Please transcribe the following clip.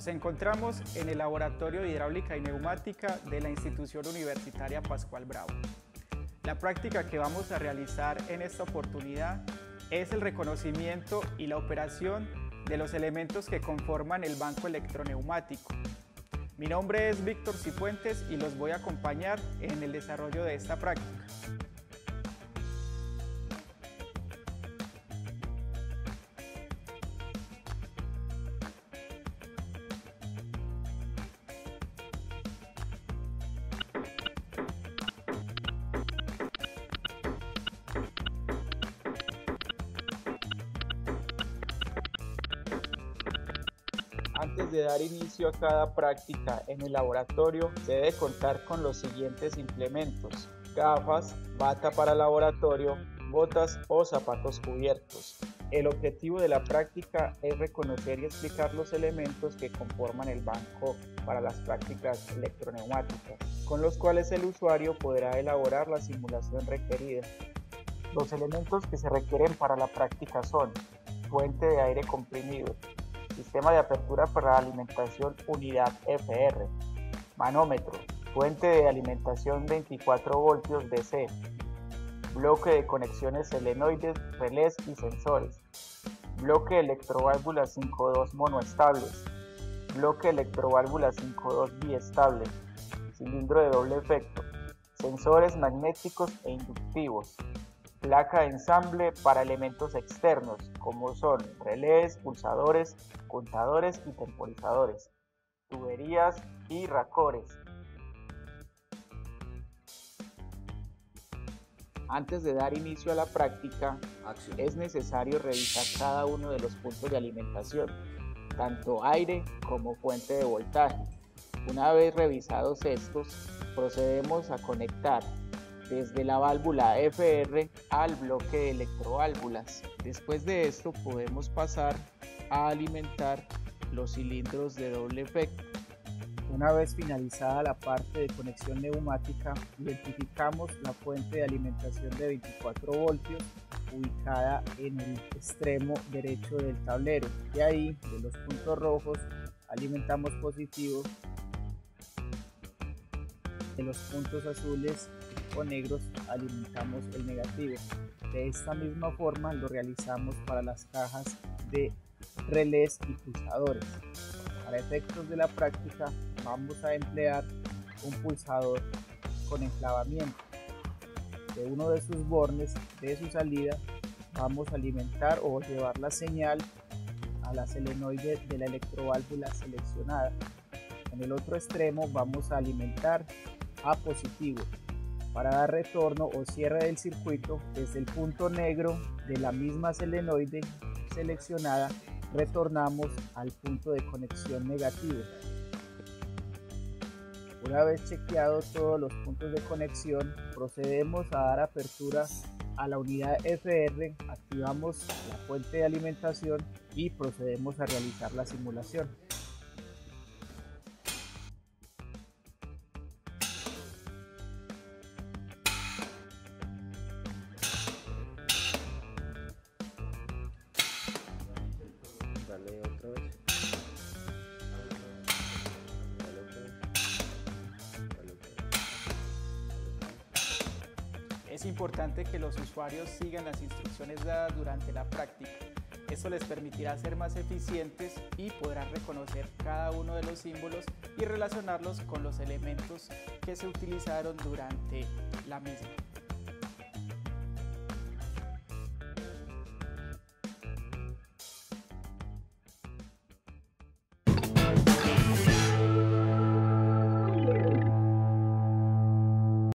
Nos encontramos en el Laboratorio de Hidráulica y Neumática de la Institución Universitaria Pascual Bravo. La práctica que vamos a realizar en esta oportunidad es el reconocimiento y la operación de los elementos que conforman el banco electroneumático. Mi nombre es Víctor Cifuentes y los voy a acompañar en el desarrollo de esta práctica. Antes de dar inicio a cada práctica en el laboratorio, debe contar con los siguientes implementos. Gafas, bata para laboratorio, botas o zapatos cubiertos. El objetivo de la práctica es reconocer y explicar los elementos que conforman el banco para las prácticas electroneumáticas, con los cuales el usuario podrá elaborar la simulación requerida. Los elementos que se requieren para la práctica son fuente de aire comprimido, sistema de apertura para alimentación unidad FR, manómetro, fuente de alimentación 24 voltios DC, bloque de conexiones selenoides, relés y sensores, bloque de electroválvulas 5.2 monoestables, bloque de electroválvulas 5.2 biestable, cilindro de doble efecto, sensores magnéticos e inductivos, placa de ensamble para elementos externos como son relés, pulsadores, contadores y temporizadores, tuberías y racores. Antes de dar inicio a la práctica, es necesario revisar cada uno de los puntos de alimentación, tanto aire como fuente de voltaje. Una vez revisados estos, procedemos a conectar desde la válvula FR al bloque de electroválvulas. Después de esto podemos pasar a alimentar los cilindros de doble efecto. Una vez finalizada la parte de conexión neumática, identificamos la fuente de alimentación de 24 voltios ubicada en el extremo derecho del tablero. Y ahí, de los puntos rojos, alimentamos positivo. De los puntos azules o negros alimentamos el negativo. De esta misma forma lo realizamos para las cajas de relés y pulsadores. Para efectos de la práctica vamos a emplear un pulsador con enclavamiento. De uno de sus bornes de su salida vamos a alimentar o llevar la señal a la selenoide de la electroválvula seleccionada. En el otro extremo vamos a alimentar a positivo para dar retorno o cierre del circuito desde el punto negro de la misma selenoide seleccionada retornamos al punto de conexión negativo. Una vez chequeado todos los puntos de conexión, procedemos a dar apertura a la unidad FR, activamos la fuente de alimentación y procedemos a realizar la simulación. Es importante que los usuarios sigan las instrucciones dadas durante la práctica. Esto les permitirá ser más eficientes y podrán reconocer cada uno de los símbolos y relacionarlos con los elementos que se utilizaron durante la misma.